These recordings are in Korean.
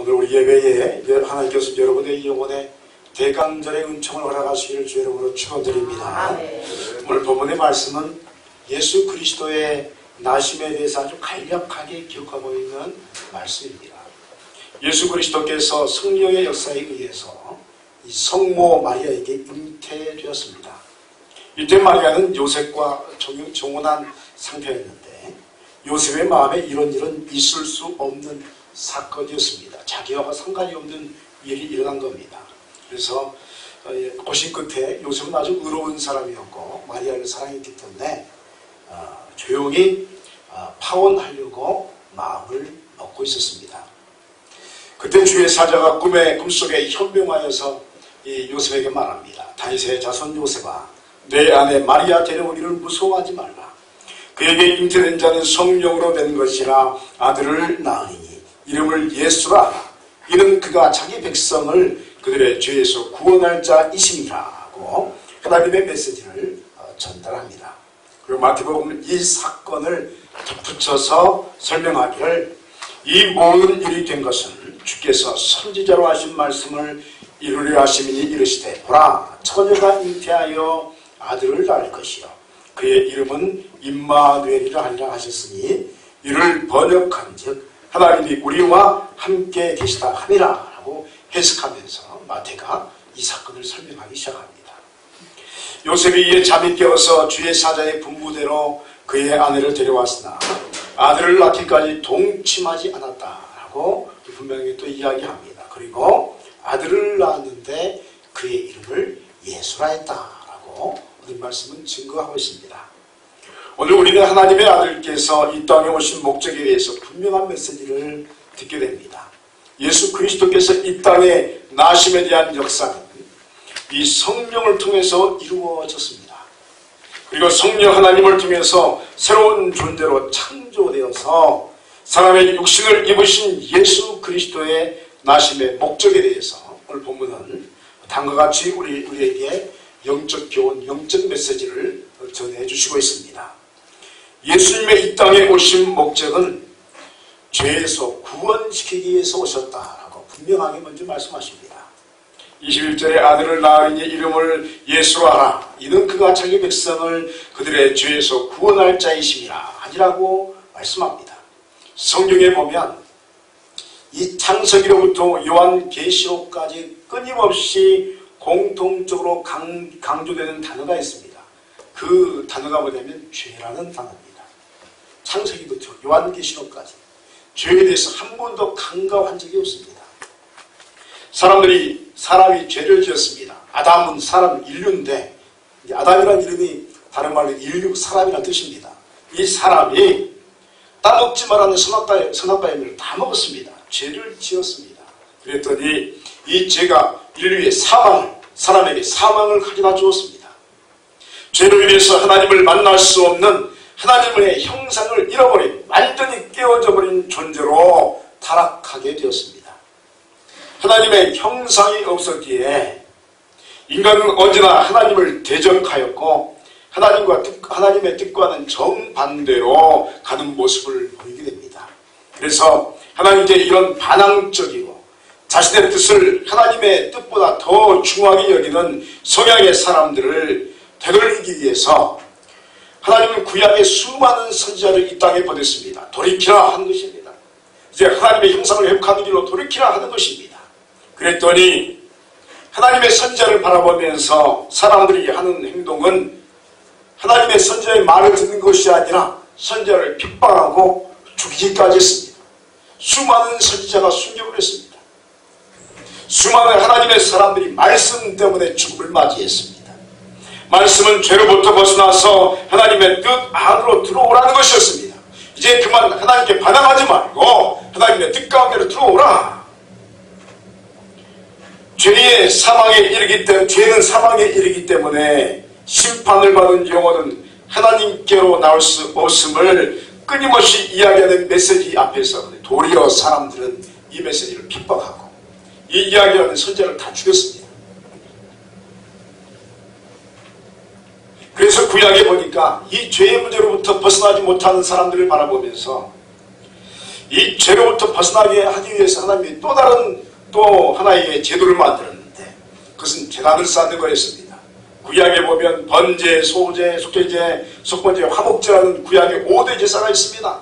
오늘 우리 예배에 하나님께서 여러분의 영혼에 대강절의 은총을 허락하시기를 주 여러분으로 축원드립니다. 오늘 본문의 말씀은 예수 그리스도의 나심에 대해서 아주 간략하게 기억하고 있는 말씀입니다. 예수 그리스도께서 성령의 역사에 의해서 이 성모 마리아에게 잉태되었습니다. 이때 마리아는 요셉과 정혼한 상태였는데 요셉의 마음에 이런 일은 있을 수 없는 사건이었습니다. 자기와 상관이 없는 일이 일어난 겁니다. 그래서 어, 예, 고심 끝에 요셉은 아주 의로운 사람이었고 마리아를 사랑했기 때문에 어, 조용히 어, 파혼하려고 마음을 먹고 있었습니다. 그때 주의 사자가 꿈에 꿈속에 현명하여서 이 요셉에게 말합니다. 다윗의 자손 요셉아 내 아내 마리아 데려오기를 무서워하지 말라. 그에게 잉태된 자는 성령으로 된 것이라 아들을 낳으니 이름을 예수라 이는 그가 자기 백성을 그들의 죄에서 구원할 자이심이라고 하나님의 메시지를 어, 전달합니다. 그리고 마태복음은 이 사건을 덧붙여서 설명하기를 이 모든 일이 된 것은 주께서 선지자로 하신 말씀을 이루려 하심이니 이르시되 보라 처녀가 잉태하여 아들을 낳을 것이요 그의 이름은 임마누엘이라 하리라 하셨으니 이를 번역한즉 하나님이 우리와 함께 계시다 함이라 라고 해석하면서 마태가 이 사건을 설명하기 시작합니다. 요셉이 이에 잠이 깨어서 주의 사자의 분부대로 그의 아내를 데려왔으나 아들을 낳기까지 동침하지 않았다라고 분명히 또 이야기합니다. 그리고 아들을 낳았는데 그의 이름을 예수라 했다라고 오늘 말씀은 증거하고 있습니다. 오늘 우리는 하나님의 아들께서 이 땅에 오신 목적에 의해서 분명한 메시지를 듣게 됩니다. 예수 그리스도께서 이 땅에 나심에 대한 역사는 이 성령을 통해서 이루어졌습니다. 그리고 성령 하나님을 통해서 새로운 존재로 창조되어서 사람의 육신을 입으신 예수 그리스도의 나심의 목적에 대해서 오늘 본문은 다음과 같이 우리, 우리에게 영적 교훈, 영적 메시지를 전해 주시고 있습니다. 예수님의 이 땅에 오신 목적은 죄에서 구원시키기 위해서 오셨다라고 분명하게 먼저 말씀하십니다. 21절에 아들을 낳으니 이름을 예수로 하라. 이는 그가 자기 백성을 그들의 죄에서 구원할 자이심이라 아니라고 말씀합니다. 성경에 보면 이 창세기로부터 요한계시록까지 끊임없이 공통적으로 강, 강조되는 단어가 있습니다. 그 단어가 뭐냐면 죄라는 단어입니다. 창세기부터 요한계시록까지 죄에 대해서 한 번도 강가한 적이 없습니다. 사람들이 사람이 죄를 지었습니다. 아담은 사람 인류인데 아담이라는 이름이 다른 말로 인류 사람이라는 뜻입니다. 이 사람이 따먹지 말라는 선악과, 선악과의 다 먹었습니다. 죄를 지었습니다. 그랬더니 이 죄가 인류의 사망을 사람에게 사망을 가져다 주었습니다. 죄로 인해서 하나님을 만날 수 없는 하나님의 형상을 잃어버린 완전히 깨어져 버린 존재로 타락하게 되었습니다. 하나님의 형상이 없었기에 인간은 언제나 하나님을 대적하였고 하나님과 뜻, 하나님의 뜻과는 정반대로 가는 모습을 보이게 됩니다. 그래서 하나님께 이런 반항적이고 자신의 뜻을 하나님의 뜻보다 더 중하게 여기는 성향의 사람들을 되돌리기 위해서 하나님은 구약의 수많은 선지자를 이 땅에 보냈습니다. 돌이키라 하는 것입니다. 이제 하나님의 형상을 회복하는 길로 돌이키라 하는 것입니다. 그랬더니 하나님의 선지자를 바라보면서 사람들이 하는 행동은 하나님의 선지자의 말을 듣는 것이 아니라 선지자를 핍박하고 죽이기까지 했습니다. 수많은 선지자가 숨겨버렸습니다. 수많은 하나님의 사람들이 말씀 때문에 죽음을 맞이했습니다. 말씀은 죄로부터 벗어나서 하나님의 뜻 안으로 들어오라는 것이었습니다. 이제 그만 하나님께 반항하지 말고 하나님의 뜻 가운데로 들어오라. 죄의 사망에 이르기 때문에 죄는 사망에 이르기 때문에 심판을 받은 영혼은 하나님께로 나올 수 없음을 끊임없이 이야기하는 메시지 앞에서 도리어 사람들은 이 메시지를 핍박하고 이 이야기하는 선제를 다 죽였습니다. 그래서 구약에 보니까 이 죄의 문제로부터 벗어나지 못하는 사람들을 바라보면서 이 죄로부터 벗어나게 하기 위해서 하나님이 또 다른 또 하나의 제도를 만들었는데 그것은 재단을 쌓는 거였습니다. 구약에 보면 번제, 소제, 속죄제, 속번제, 화목제라는 구약의 5대 제사가 있습니다.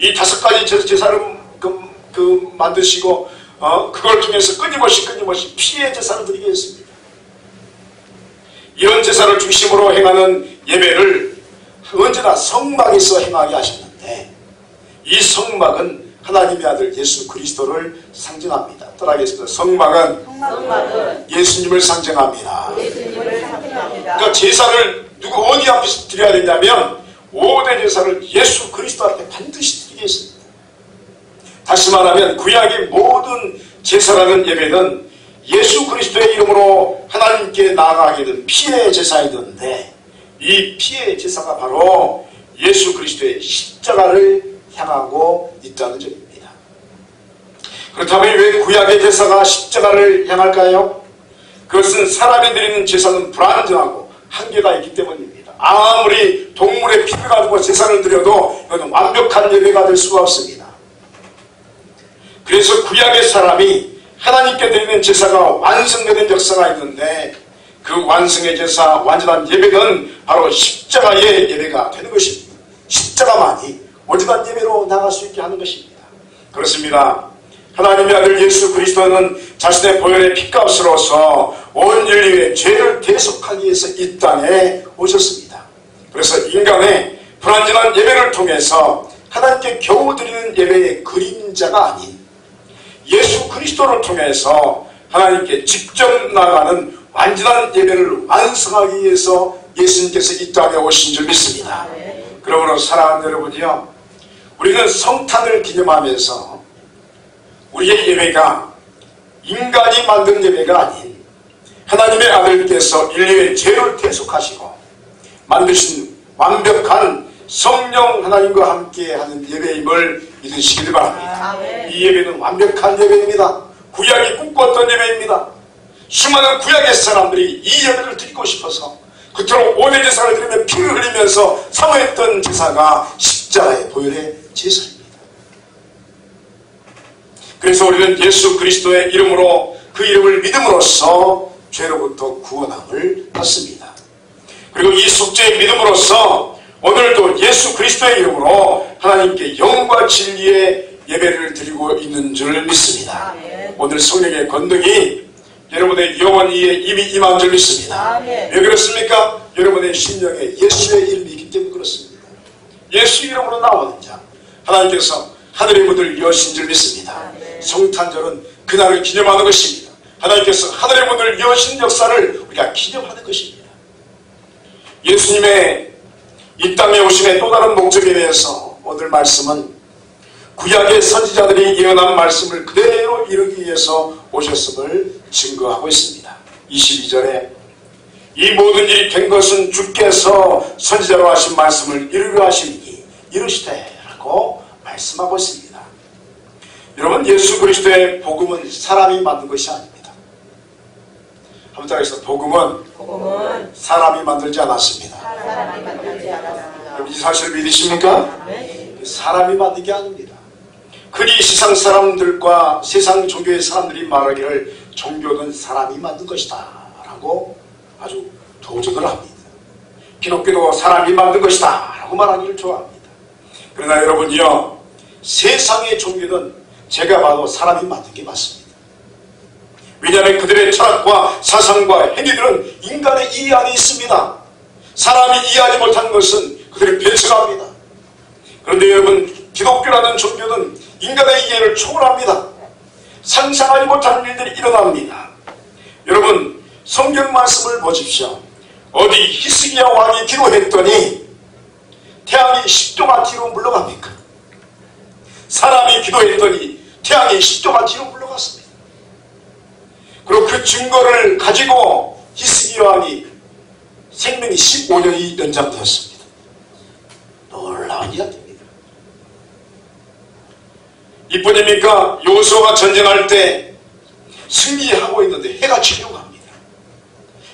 이 다섯 가지 제사를 그, 그 만드시고 어, 그걸 통해서 끊임없이 끊임없이 피해 제사를 드리게 했습니다. 제사를 중심으로 행하는 예배를 언제나 성막에서 행하게 하셨는데 이 성막은 하나님의 아들 예수 그리스도를 상징합니다. 따라하겠습니다. 성막은, 성막은 예수님을 상징합니다. 예수님을 상징합니다. 그러니까 제사를 누구 어디 앞에서 드려야 되냐면 5대 제사를 예수 그리스도 앞에 반드시 드리겠습니다. 다시 말하면 구약의 모든 제사라는 예배는 예수 그리스도의 이름으로 하나님께 나아가게 된 피해 제사이던데 이 피해 제사가 바로 예수 그리스도의 십자가를 향하고 있다는 점입니다. 그렇다면 왜 구약의 제사가 십자가를 향할까요? 그것은 사람이 드리는 제사는 불안정하고 한계가 있기 때문입니다. 아무리 동물의 피를 가지고 제사를 드려도 이건 완벽한 예배가 될 수가 없습니다. 그래서 구약의 사람이 하나님께 드리는 제사가 완성되는 역사가 있는데 그 완성의 제사, 완전한 예배는 바로 십자가의 예배가 되는 것입니다. 십자가만이 온전한 예배로 나갈 수 있게 하는 것입니다. 그렇습니다. 하나님의 아들 예수 그리스도는 자신의 보혈의 피값으로서 온 인류의 죄를 대속하기 위해서 이 땅에 오셨습니다. 그래서 인간의 불완전한 예배를 통해서 하나님께 겨우 드리는 예배의 그림자가 아닌 예수 그리스도를 통해서 하나님께 직접 나가는 완전한 예배를 완성하기 위해서 예수님께서 이 땅에 오신 줄 믿습니다. 그러므로 사랑하는 여러분이요. 우리는 성탄을 기념하면서 우리의 예배가 인간이 만든 예배가 아닌 하나님의 아들께서 인류의 죄를 대속하시고 만드신 완벽한 성령 하나님과 함께 하는 예배임을 믿으시기를 바랍니다. 이 예배는 완벽한 예배입니다. 구약이 꿈꿨던 예배입니다. 수많은 구약의 사람들이 이 예배를 드리고 싶어서 그토록 오대 제사를 드리며 피를 흘리면서 사모했던 제사가 십자가의 보혈의 제사입니다. 그래서 우리는 예수 그리스도의 이름으로 그 이름을 믿음으로써 죄로부터 구원함을 받습니다. 그리고 이 속죄의 믿음으로써 오늘도 예수 그리스도의 이름으로 하나님께 영과 진리의 예배를 드리고 있는 줄 믿습니다. 오늘 성령의 건능이 여러분의 영혼 위에 이미 임한 줄 믿습니다. 왜 그렇습니까? 여러분의 심령에 예수의 이름이 있기 때문에 그렇습니다. 예수 이름으로 나오는 자 하나님께서 하늘의 문을 여신 줄 믿습니다. 성탄절은 그날을 기념하는 것입니다. 하나님께서 하늘의 문을 여신 역사를 우리가 기념하는 것입니다. 예수님의 이 땅에 오심의 또 다른 목적에 대해서 오늘 말씀은 구약의 선지자들이 예언한 말씀을 그대로 이루기 위해서 오셨음을 증거하고 있습니다. 22절에 이 모든 일이 된 것은 주께서 선지자로 하신 말씀을 이루려 하시니 이루시되 라고 말씀하고 있습니다. 여러분 예수 그리스도의 복음은 사람이 만든 것이 아닙니다. 따라해서 복음은, 복음은 사람이 만들지 않았습니다. 사람이 만들지 않았습니다. 여러분 이 사실을 믿으십니까? 네. 사람이 만든 게 아닙니다. 그리 세상 사람들과 세상 종교의 사람들이 말하기를 종교는 사람이 만든 것이다 라고 아주 도전을 합니다. 기독교도 사람이 만든 것이다 라고 말하기를 좋아합니다. 그러나 여러분이요 세상의 종교는 제가 봐도 사람이 만든 게 맞습니다. 왜냐하면 그들의 철학과 사상과 행위들은 인간의 이해 안에 있습니다. 사람이 이해하지 못한 것은 그들이 배척합니다. 그런데 여러분 기독교라는 종교는 인간의 이해를 초월합니다. 상상하지 못한 일들이 일어납니다. 여러분 성경 말씀을 보십시오. 어디 히스기야 왕이 기도했더니 태양이 10도가 뒤로 물러갑니까? 사람이 기도했더니 태양이 10도가 뒤로 물러갔습니다. 증거를 가지고 히스기야 왕이 생명이 15년이 연장되었습니다. 놀라운 이야기입니다. 이뿐입니까? 요소가 전쟁할 때 승리하고 있는데 해가 지려고 합니다.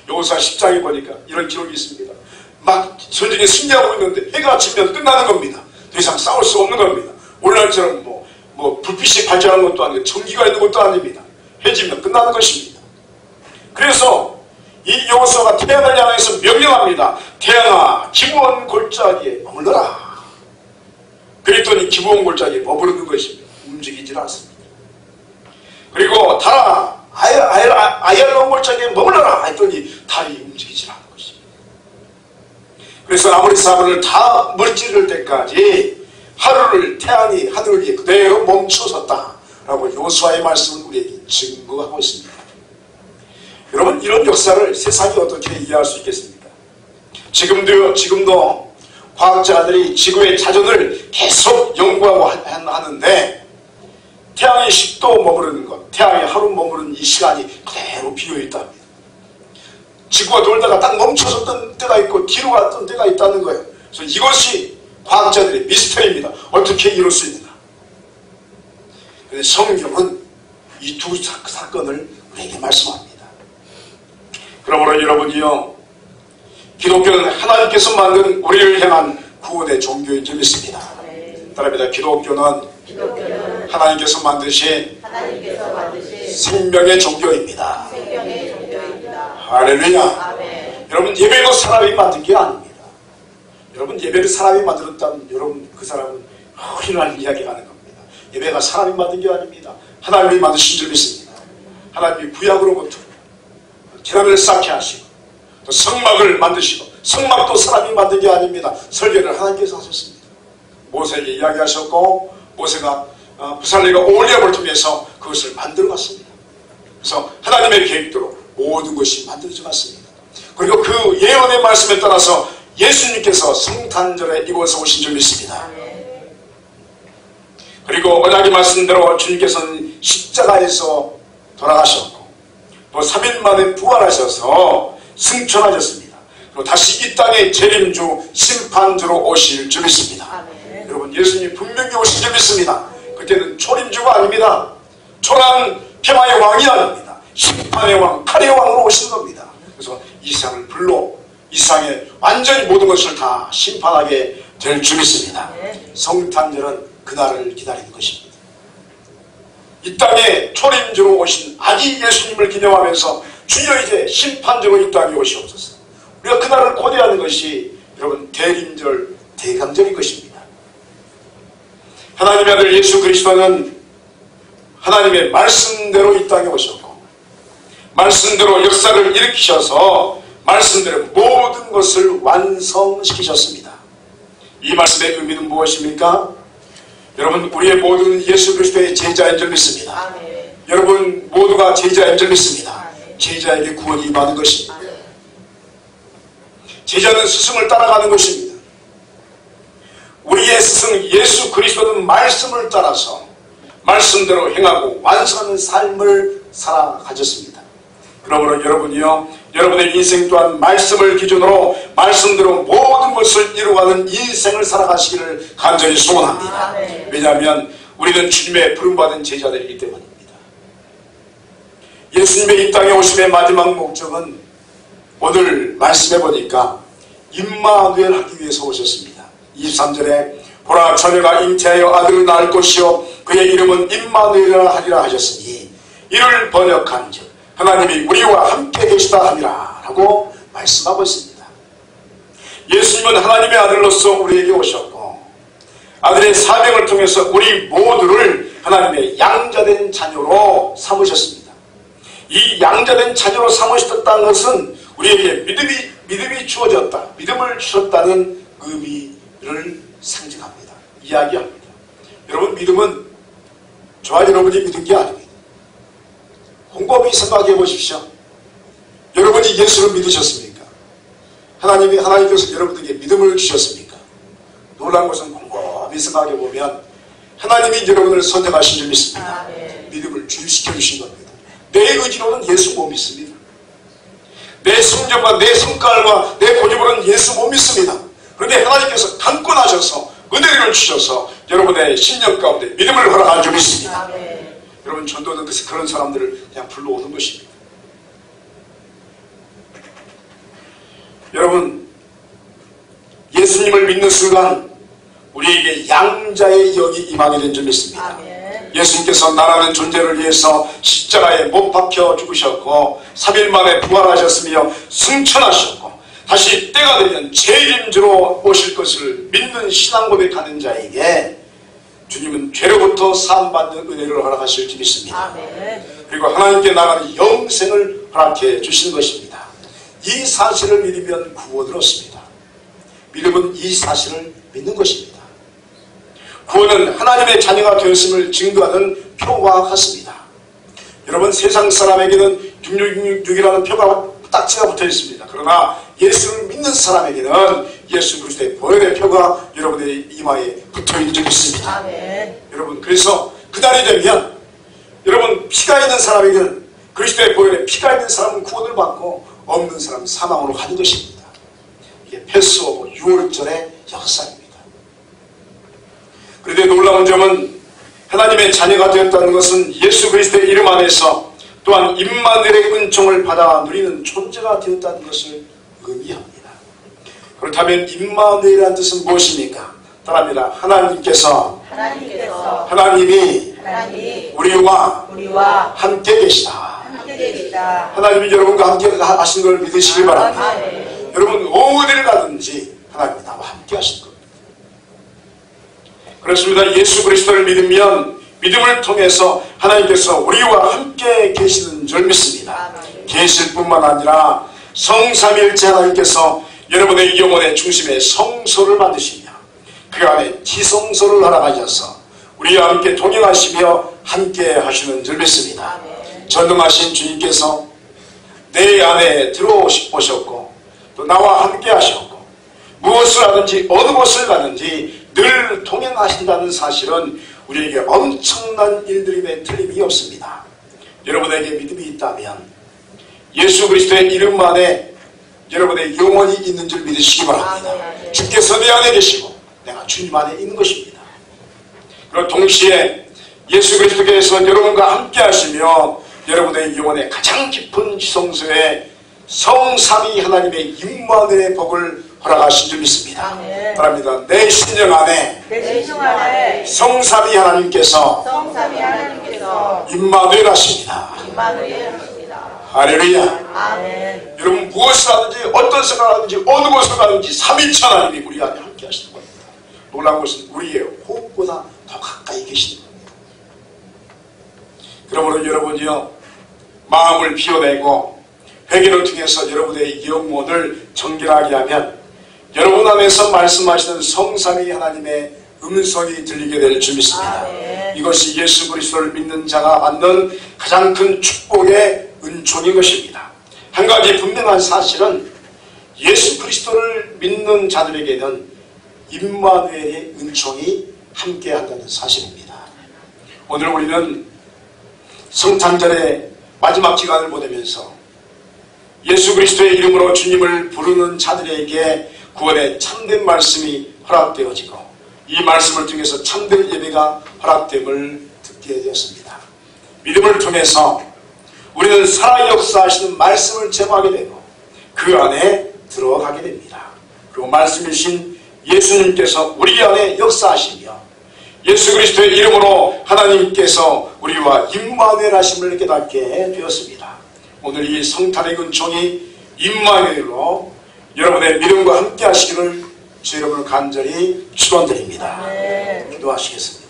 요사 10장에 보니까 이런 기록이 있습니다. 막 전쟁에 승리하고 있는데 해가 지면 끝나는 겁니다. 더 이상 싸울 수 없는 겁니다. 오늘날처럼 뭐 뭐 불빛이 발전하는 것도 아니고 전기가 있는 것도 아닙니다. 해지면 끝나는 것입니다. 그래서 이 여호수아가 태양을 향해서 명령합니다. 태양아 기부원 골짜기에 머물러라. 그랬더니 기부원 골짜기에 머무르는 것입니다. 움직이질 않습니다. 그리고 달아 아이알론 골짜기에 머물러라 했더니 달이 움직이질 않는 것입니다. 그래서 아무리 사분을 다 물질을 때까지 하루를 태양이 하늘 위에 그대로 멈춰섰다라고 요수아의 말씀은 우리에게 증거하고 있습니다. 여러분 이런 역사를 세상이 어떻게 이해할 수 있겠습니까? 지금도 지금도 과학자들이 지구의 자전을 계속 연구하고 하는데 태양이 10도 머무르는 것, 태양이 하루 머무르는 이 시간이 그대로 비어있답니다. 지구가 돌다가 딱 멈춰섰던 때가 있고 뒤로 갔던 때가 있다는 거예요. 그래서 이것이 과학자들의 미스터리입니다. 어떻게 이룰 수 있는가? 성경은 이 두 사건을 우리에게 말씀합니다. 그러므로 여러분이요, 기독교는 하나님께서 만든 우리를 향한 구원의 종교인 줄 믿습니다. 따라합니다. 기독교는, 기독교는 하나님께서 만드신, 하나님께서 만드신 생명의 종교입니다. 생명의 종교입니다. 할렐루야. 여러분 예배도 사람이 만든 게 아닙니다. 여러분 예배를 사람이 만들었다면 여러분 그 사람은 훌륭한 이야기가 하는 겁니다. 예배가 사람이 만든 게 아닙니다. 하나님이 만드신 줄 믿습니다. 하나님이 구약으로부터 계란을 쌓게 하시고 또 성막을 만드시고 성막도 사람이 만든 게 아닙니다. 설계를 하나님께서 하셨습니다. 모세에게 이야기하셨고 모세가 어, 부살리가 올리아을 통해서 그것을 만들어 갔습니다. 그래서 하나님의 계획대로 모든 것이 만들어져 갔습니다. 그리고 그 예언의 말씀에 따라서 예수님께서 성탄절에 이곳에 오신 줄 믿습니다. 그리고 언약의 말씀대로 주님께서는 십자가에서 돌아가셨고 또 3일 만에 부활하셔서 승천하셨습니다. 그리고 다시 이 땅에 재림주 심판주로 오실 줄 믿습니다. 아멘. 여러분 예수님 분명히 오실 줄 믿습니다. 그때는 초림주가 아닙니다. 초란 평화의 왕이 아닙니다. 심판의 왕, 칼의 왕으로 오신 겁니다. 그래서 이 세상을 불러 이 세상에 완전히 모든 것을 다 심판하게 될 줄 믿습니다. 성탄절은 그날을 기다리는 것입니다. 이 땅에 초림주로 오신 아기 예수님을 기념하면서 주여 이제 심판주로 이 땅에 오시옵소서. 우리가 그날을 고대하는 것이 여러분 대림절, 대감절인 것입니다. 하나님의 아들 예수 그리스도는 하나님의 말씀대로 이 땅에 오셨고 말씀대로 역사를 일으키셔서 말씀대로 모든 것을 완성시키셨습니다. 이 말씀의 의미는 무엇입니까? 여러분 우리의 모든 예수 그리스도의 제자인 줄 믿습니다. 아, 네. 여러분 모두가 제자인 줄 믿습니다. 아, 네. 제자에게 구원이 임하는 것입니다. 아, 네. 제자는 스승을 따라가는 것입니다. 우리의 스승 예수 그리스도는 말씀을 따라서 말씀대로 행하고 완성하는 삶을 살아가졌습니다. 그러므로 여러분이요 여러분의 인생 또한 말씀을 기준으로 말씀대로 모든 것을 이루어가는 인생을 살아가시기를 간절히 소원합니다. 왜냐하면 우리는 주님의 부름받은 제자들이기 때문입니다. 예수님의 이 땅에 오심의 마지막 목적은 오늘 말씀해 보니까 임마누엘 하기 위해서 오셨습니다. 23절에 보라 처녀가 잉태하여 아들을 낳을 것이요 그의 이름은 임마누엘이라 하리라 하셨으니 이를 번역한 즉 하나님이 우리와 함께 계시다 함이라 라고 말씀하고 있습니다. 예수님은 하나님의 아들로서 우리에게 오셨고 아들의 사명을 통해서 우리 모두를 하나님의 양자된 자녀로 삼으셨습니다. 이 양자된 자녀로 삼으셨다는 것은 우리에게 믿음이, 믿음이 주어졌다. 믿음을 주셨다는 의미를 상징합니다. 이야기합니다. 여러분 믿음은 저와 여러분이 믿은 게 아닙니다. 곰곰이 생각해 보십시오. 여러분이 예수를 믿으셨습니까? 하나님이 하나님께서 여러분에게 믿음을 주셨습니까? 놀란 것은 곰곰이 생각해 보면 하나님이 여러분을 선택하신 줄 믿습니다. 아, 네. 믿음을 주시켜 주신 겁니다. 내 의지로는 예수 못 믿습니다. 내 성적과 내 성깔과 내 고집으로는 예수 못 믿습니다. 그런데 하나님께서 강권하셔서 은혜를 주셔서 여러분의 신념 가운데 믿음을 허락한 줄 믿습니다. 아, 네. 여러분 전도는 그런 사람들을 그냥 불러오는 것입니다. 여러분 예수님을 믿는 순간 우리에게 양자의 영이 임하게 된줄 믿습니다. 예수님께서 나라는 존재를 위해서 십자가에 못 박혀 죽으셨고 3일 만에 부활하셨으며 승천하셨고 다시 때가 되면 재림주로 오실 것을 믿는 신앙 고백하는 자에게 주님은 죄로부터 사함받는 은혜를 허락하실 줄 믿습니다. 그리고 하나님께 나가는 영생을 허락해 주시는 것입니다. 이 사실을 믿으면 구원을 얻습니다. 믿음은 이 사실을 믿는 것입니다. 구원은 하나님의 자녀가 되었음을 증거하는 표와 같습니다. 여러분 세상 사람에게는 666이라는 표가 딱지가 붙어 있습니다. 그러나 예수를 믿는 사람에게는 예수 그리스도의 보혈의 표가 여러분의 이마에 붙어 있는 적이 있습니다. 아멘. 여러분 그래서 그날이 되면 여러분 피가 있는 사람에게는 그리스도의 보혈에 피가 있는 사람은 구원을 받고 없는 사람은 사망으로 가는 것입니다. 이게 패스오버 6월절의 역사입니다. 그런데 놀라운 점은 하나님의 자녀가 되었다는 것은 예수 그리스도의 이름 안에서 또한 임마늘의 은총을 받아 누리는 존재가 되었다는 것을 의미합니다. 그렇다면 임마누이라는 뜻은 무엇입니까? 따라합니다. 하나님께서, 하나님께서 하나님이, 하나님이 우리와, 우리와 함께 계시다. 함께 계시다. 하나님이 여러분과 함께 하신 걸 믿으시기 아, 바랍니다. 네. 여러분 어디를 가든지 하나님이 나와 함께 하신 겁니다. 그렇습니다. 예수 그리스도를 믿으면 믿음을 통해서 하나님께서 우리와 함께 계시는 줄 믿습니다. 계실 뿐만 아니라 성삼일째 하나님께서 여러분의 영혼의 중심에 성소를 만드시며 그 안에 지성소를 허락하셔서 우리와 함께 동행하시며 함께 하시는 줄 믿습니다. 전능하신 주님께서 내 안에 들어오셨고 또 나와 함께 하셨고 무엇을 하든지 어느 곳을 가든지 늘 동행하신다는 사실은 우리에게 엄청난 일들임에 틀림이 없습니다. 여러분에게 믿음이 있다면 예수 그리스도의 이름만에 여러분의 영원히 있는 줄 믿으시기 바랍니다. 주께서 내 안에 계시고 내가 주님 안에 있는 것입니다. 그리고 동시에 예수 그리스도께서 여러분과 함께 하시며 여러분의 영혼의 가장 깊은 지성소에 성삼위 하나님의 임만의 복을 허락하신 줄 믿습니다. 바랍니다. 내 신령 안에, 성삼위 하나님께서, 임마누엘 하십니다. 할렐루야. 아멘. 여러분 무엇을 하든지 어떤 생각을 하든지 어느 곳을 가든지 3일차 하나님이 우리 안에 함께 하시는 겁니다. 놀라운 것은 우리의 호흡보다 더 가까이 계시는 겁니다. 그러므로 여러분이요 마음을 비워내고 회개를 통해서 여러분의 영혼을 정결하게 하면 여러분 안에서 말씀하시는 성삼위 하나님의 음성이 들리게 될 줄 믿습니다. 아멘. 이것이 예수 그리스도를 믿는 자가 받는 가장 큰 축복의 은총인 것입니다. 한 가지 분명한 사실은 예수 그리스도를 믿는 자들에게는 임마누엘의 은총이 함께한다는 사실입니다. 오늘 우리는 성탄절의 마지막 기간을 보내면서 예수 그리스도의 이름으로 주님을 부르는 자들에게 구원의 참된 말씀이 허락되어지고 이 말씀을 통해서 참된 예배가 허락됨을 듣게 되었습니다. 믿음을 통해서 우리는 살아 역사하시는 말씀을 제공하게 되고 그 안에 들어가게 됩니다. 그리고 말씀이신 예수님께서 우리 안에 역사하시며 예수 그리스도의 이름으로 하나님께서 우리와 임마누엘 하심을 깨닫게 되었습니다. 오늘 이 성탄의 근총이 임마누엘로 여러분의 믿음과 함께 하시기를 주 여러분을 간절히 축원드립니다. 기도하시겠습니다.